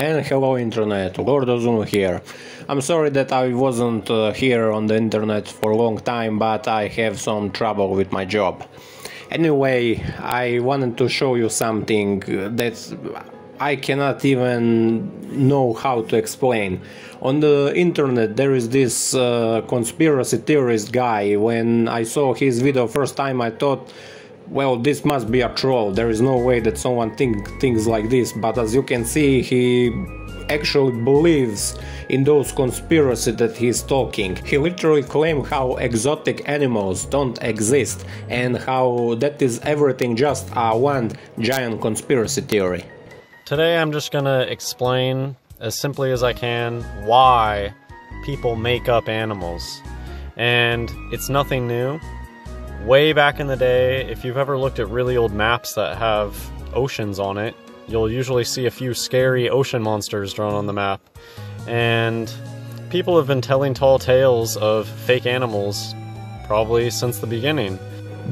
And hello internet, Lord here. I'm sorry that I wasn't uh, here on the internet for a long time, but I have some trouble with my job. Anyway, I wanted to show you something that I cannot even know how to explain. On the internet there is this uh, conspiracy theorist guy. When I saw his video first time I thought well, this must be a troll. There is no way that someone think things like this. But as you can see, he actually believes in those conspiracy that he's talking. He literally claimed how exotic animals don't exist and how that is everything just a one giant conspiracy theory. Today I'm just gonna explain as simply as I can why people make up animals. And it's nothing new way back in the day, if you've ever looked at really old maps that have oceans on it, you'll usually see a few scary ocean monsters drawn on the map. And people have been telling tall tales of fake animals probably since the beginning.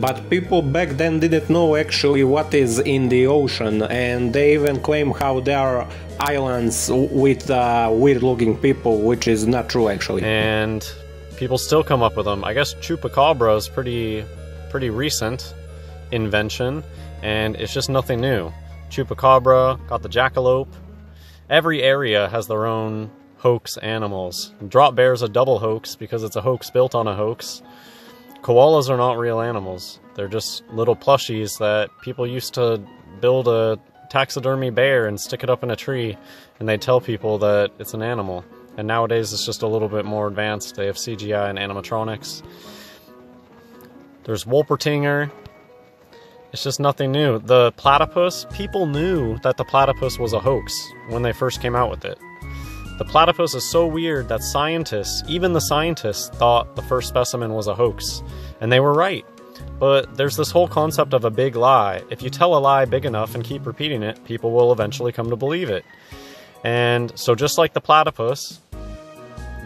But people back then didn't know actually what is in the ocean, and they even claim how there are islands with uh, weird looking people, which is not true actually. And people still come up with them. I guess chupacabra is pretty pretty recent invention, and it's just nothing new. Chupacabra, got the jackalope. Every area has their own hoax animals. Drop Bear is a double hoax because it's a hoax built on a hoax. Koalas are not real animals. They're just little plushies that people used to build a taxidermy bear and stick it up in a tree, and they tell people that it's an animal. And nowadays it's just a little bit more advanced. They have CGI and animatronics. There's Wolpertinger. It's just nothing new. The platypus, people knew that the platypus was a hoax when they first came out with it. The platypus is so weird that scientists, even the scientists, thought the first specimen was a hoax. And they were right. But there's this whole concept of a big lie. If you tell a lie big enough and keep repeating it, people will eventually come to believe it. And so just like the platypus,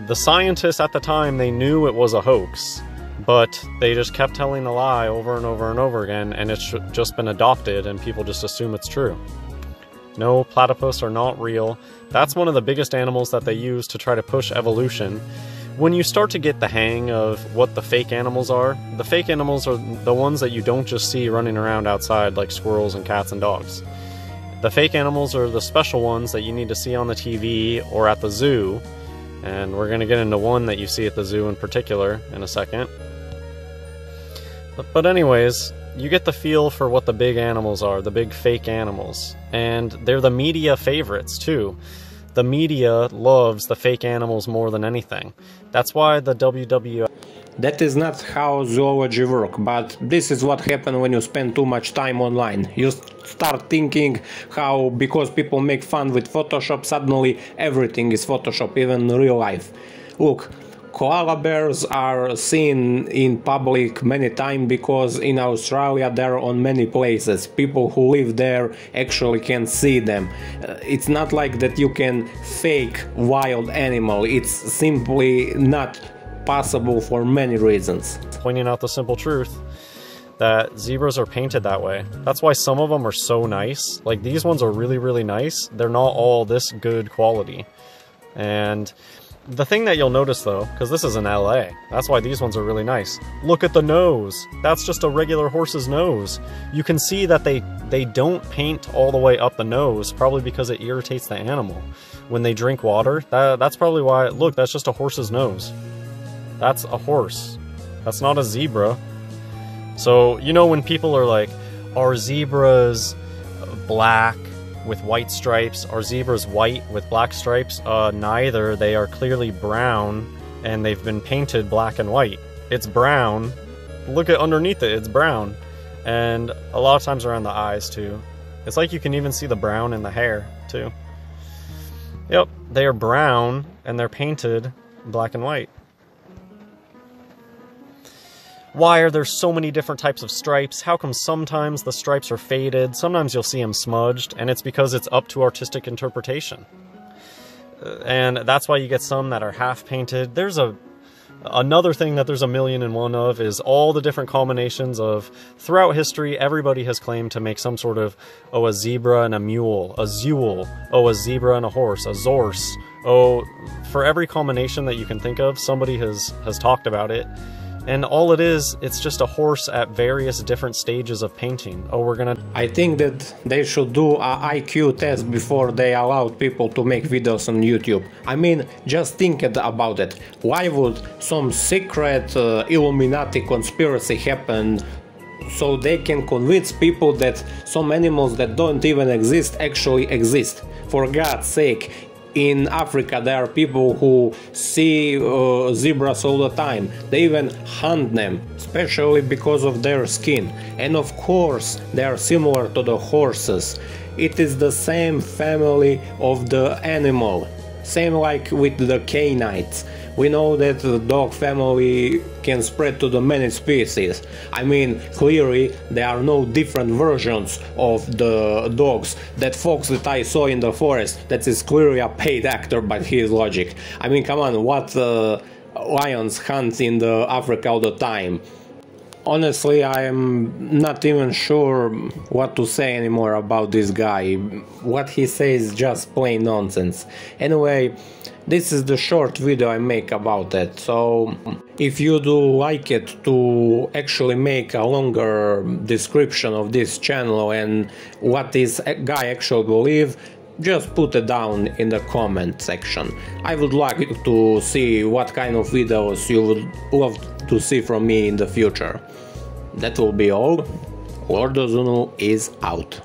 the scientists at the time, they knew it was a hoax but they just kept telling the lie over and over and over again, and it's just been adopted, and people just assume it's true. No, platypus are not real. That's one of the biggest animals that they use to try to push evolution. When you start to get the hang of what the fake animals are, the fake animals are the ones that you don't just see running around outside like squirrels and cats and dogs. The fake animals are the special ones that you need to see on the TV or at the zoo, and we're going to get into one that you see at the zoo in particular in a second. But, anyways, you get the feel for what the big animals are, the big fake animals. And they're the media favorites, too. The media loves the fake animals more than anything. That's why the WWF. That is not how zoology work, but this is what happens when you spend too much time online. You start thinking how because people make fun with Photoshop, suddenly everything is Photoshop, even real life. Look, koala bears are seen in public many times because in Australia they're on many places. People who live there actually can see them. Uh, it's not like that you can fake wild animal. It's simply not possible for many reasons. Pointing out the simple truth that zebras are painted that way. That's why some of them are so nice. Like these ones are really, really nice. They're not all this good quality. And the thing that you'll notice though, because this is in LA, that's why these ones are really nice. Look at the nose. That's just a regular horse's nose. You can see that they, they don't paint all the way up the nose, probably because it irritates the animal. When they drink water, that, that's probably why, look, that's just a horse's nose. That's a horse. That's not a zebra. So, you know when people are like, are zebras black with white stripes. Are zebras white with black stripes? Uh, neither. They are clearly brown and they've been painted black and white. It's brown. Look at underneath it, it's brown. And a lot of times around the eyes too. It's like you can even see the brown in the hair too. Yep, they are brown and they're painted black and white. Why are there so many different types of stripes? How come sometimes the stripes are faded, sometimes you'll see them smudged, and it's because it's up to artistic interpretation. Uh, and that's why you get some that are half painted. There's a Another thing that there's a million and one of is all the different combinations of throughout history, everybody has claimed to make some sort of, oh, a zebra and a mule, a zule, oh, a zebra and a horse, a zorse, oh, for every combination that you can think of, somebody has, has talked about it. And all it is, it's just a horse at various different stages of painting. Oh, we're gonna. I think that they should do a IQ test before they allow people to make videos on YouTube. I mean, just think about it. Why would some secret uh, Illuminati conspiracy happen so they can convince people that some animals that don't even exist actually exist? For God's sake, in Africa there are people who see uh, zebras all the time. They even hunt them, especially because of their skin. And of course, they are similar to the horses. It is the same family of the animal. Same like with the canines. We know that the dog family can spread to the many species. I mean, clearly there are no different versions of the dogs. That fox that I saw in the forest, that is clearly a paid actor by his logic. I mean, come on, what uh, lions hunt in the Africa all the time? Honestly i am not even sure what to say anymore about this guy. What he says is just plain nonsense. Anyway this is the short video i make about it. So if you do like it to actually make a longer description of this channel and what this guy actually believe just put it down in the comment section. I would like to see what kind of videos you would love to see from me in the future. That will be all. Lord Ozunu is out.